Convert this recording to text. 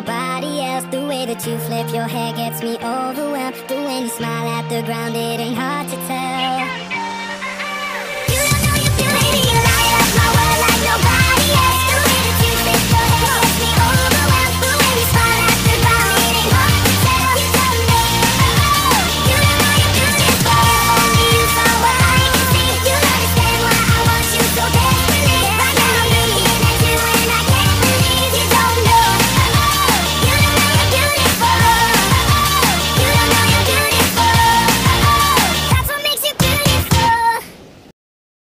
nobody else. The way that you flip your hair gets me overwhelmed. The way you smile at the ground, it ain't hard to